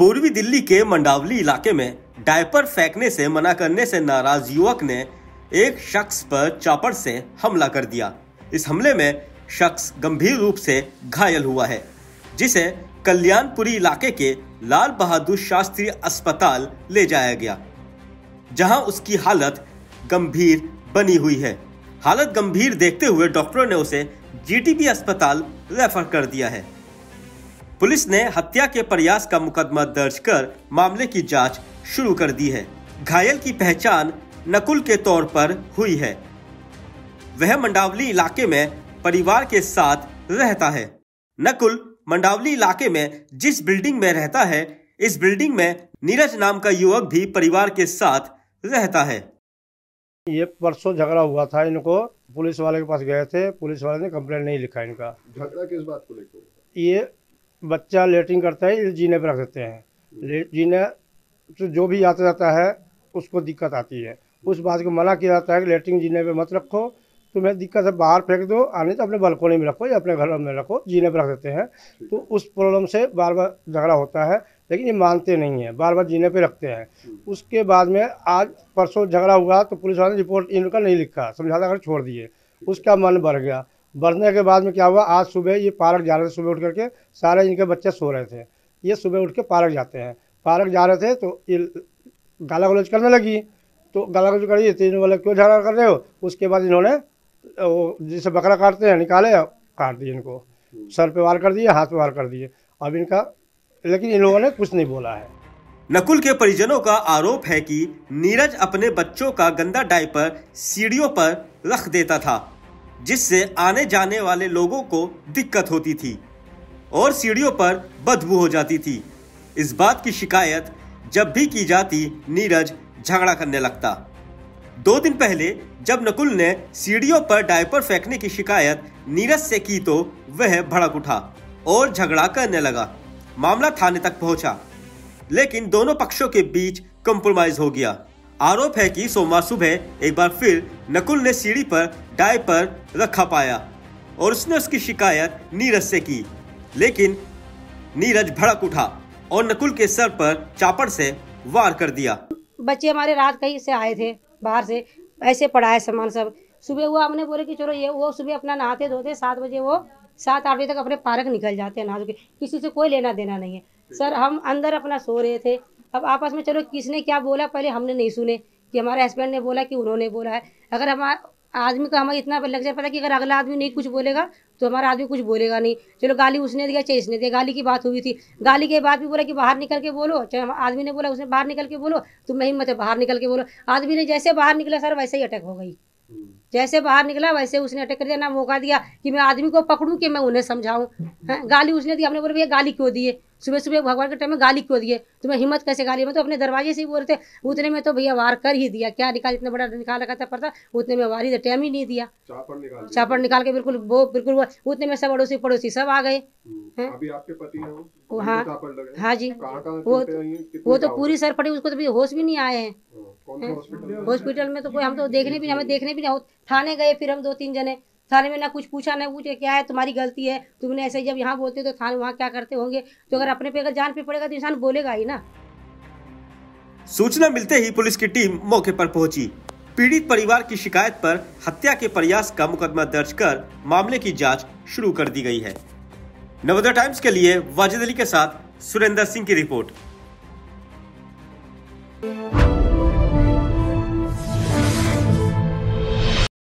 पूर्वी दिल्ली के मंडावली इलाके में डायपर फेंकने से, मना करने से नाराज़ युवक ने एक शख्स पर चापड़ से हमला कर दिया। इस हमले में शख्स गंभीर रूप से घायल हुआ है, जिसे कल्याणपुरी इलाके के लाल बहादुर शास्त्री अस्पताल ले जाया गया, जहाँ उसकी हालत गंभीर बनी हुई है। हालत गंभीर देखते हुए डॉक्टरों ने उसे जीटीबी अस्पताल रेफर कर दिया है। पुलिस ने हत्या के प्रयास का मुकदमा दर्ज कर मामले की जाँच शुरू कर दी है। घायल की पहचान नकुल के तौर पर हुई है। वह मंडावली इलाके में परिवार के साथ रहता है। नकुल मंडावली इलाके में जिस बिल्डिंग में रहता है इस बिल्डिंग में नीरज नाम का युवक भी परिवार के साथ रहता है। ये परसों झगड़ा हुआ था इनको पुलिस वाले के पास गए थे पुलिस वाले ने कंप्लेंट नहीं लिखा इनका। झगड़ा किस बात को लेकर? ये बच्चा लेटिंग करता है जीने पर रख देते हैं। जीने तो जो भी आता जाता है, उसको दिक्कत आती है। उस बात को मना किया जाता है कि लेटरिन जीने पर मत रखो। तुम्हें दिक्कत है, बाहर फेंक दो, आने तो अपने बालकोनी में रखो या अपने घर में रखो, जीने पर रख देते हैं। तो उस प्रॉब्लम से बार बार झगड़ा होता है, लेकिन ये मानते नहीं हैं, बार बार जीने पे रखते हैं। उसके बाद में आज परसों झगड़ा हुआ तो पुलिस वाले ने रिपोर्ट इनका नहीं लिखा, समझाता कर छोड़ दिए। उसका मन बढ़ गया। बढ़ने के बाद में क्या हुआ? आज सुबह ये पार्क जा रहे थे सुबह उठ करके, सारे इनके बच्चे सो रहे थे। ये सुबह उठ के पार्क जाते हैं। पार्क जा रहे थे तो ये गाला गलौज करने लगी। तो गाला गलौज करी तो इन्होंने क्यों झगड़ा कर रहे हो? उसके बाद इन्होंने वो जिसे बकरा काटते हैं, निकाले, काट दिए इनको। सर पे वार कर दिए, हाथ पे वार कर दिए। अब इनका, लेकिन इन लोगों ने कुछ नहीं बोला है। नकुल के परिजनों का आरोप है कि नीरज अपने बच्चों का गंदा डायपर, सीढ़ियों पर रख देता था। जिससे आने जाने वाले लोगों को दिक्कत होती थी और सीढ़ियों पर बदबू हो जाती थी। इस बात की शिकायत जब भी की जाती, नीरज झगड़ा करने लगता। दो दिन पहले जब नकुल ने सीढ़ियों पर डायपर फेंकने की शिकायत नीरज से की तो वह भड़क उठा और झगड़ा करने लगा। मामला थाने तक पहुँचा, लेकिन दोनों पक्षों के बीच कंप्रोमाइज हो गया। आरोप है कि सोमवार सुबह एक बार फिर नकुल ने सीढ़ी पर डायपर रखा पाया और उसने उसकी शिकायत नीरज से की। लेकिन नीरज भड़क उठा और नकुल के सर पर चापड़ से वार कर दिया। बच्चे हमारे रात कहीं से आए थे बाहर से ऐसे पड़ा है सामान सब। सुबह हुआ हमने बोले कि चलो ये वो सुबह अपना नहाते धोते सात बजे वो सात आठ बजे तक अपने पार्क निकल जाते हैं नहा धो के। किसी से कोई लेना देना नहीं है। सर हम अंदर अपना सो रहे थे अब आपस में चलो किसने क्या बोला? पहले हमने नहीं सुने कि हमारे हस्बैंड ने बोला कि उन्होंने बोला है। अगर हमारा आदमी का हमें इतना लग जाए पता कि अगर अगला आदमी नहीं कुछ बोलेगा तो हमारा आदमी कुछ बोलेगा नहीं। चलो गाली उसने दिया चाहे इसने दिया। गाली की बात हुई थी। गाली के बाद भी बोला कि बाहर निकल के बोलो। चाहे हम- आदमी ने बोला उसने बाहर निकल के बोलो तुम्हें हिम्मत है बाहर निकल के बोलो। आदमी ने जैसे बाहर निकला सर वैसे ही अटैक हो गई। जैसे बाहर निकला वैसे उसने अटैक कर दिया। ना मौका दिया कि मैं आदमी को पकड़ूं कि मैं उन्हें समझाऊं। गाली उसने दी। हमने बोला भैया गाली क्यों दिए सुबह सुबह भगवान के टाइम में गाली क्यों दिए? तुम्हें हिम्मत कैसे गाली? मैं तो अपने दरवाजे से ही बोल रहे थे उतने में तो भैया वार कर ही दिया। क्या निकाल इतना बड़ा निकाल रखा था पता उतने में वार ही टाइम ही नहीं दिया। चापड़ निकाल चापड़ निकाल के बिल्कुल वो बिल्कुल वो उतने में सब अड़ोसी पड़ोसी सब आ गए। हम्म, अभी आपके पति हैं हाँ। जी। वो वो तो पूरी सर पड़ी उसको तो होश भी नहीं आए हैं। हैं? हॉस्पिटल हॉस्पिटल में तो कोई हम तो देखने भी हमें देखने भी नहीं थाने गए फिर हम दो तीन जने। थाने में ना कुछ पूछा, ना पूछे, क्या है तुम्हारी गलती है? तुमने ऐसे जब यहाँ बोलते तो थाने वहाँ क्या करते होंगे? तो अगर अपने पे अगर जान पे पड़ेगा तो इंसान बोलेगा ही ना। सूचना मिलते ही पुलिस की टीम मौके पर पहुँची। पीड़ित परिवार की शिकायत पर हत्या के प्रयास का मुकदमा दर्ज कर मामले की जाँच शुरू कर दी गई है। नवोदय टाइम्स के लिए वाजिद अली के साथ सुरेंद्र सिंह की रिपोर्ट।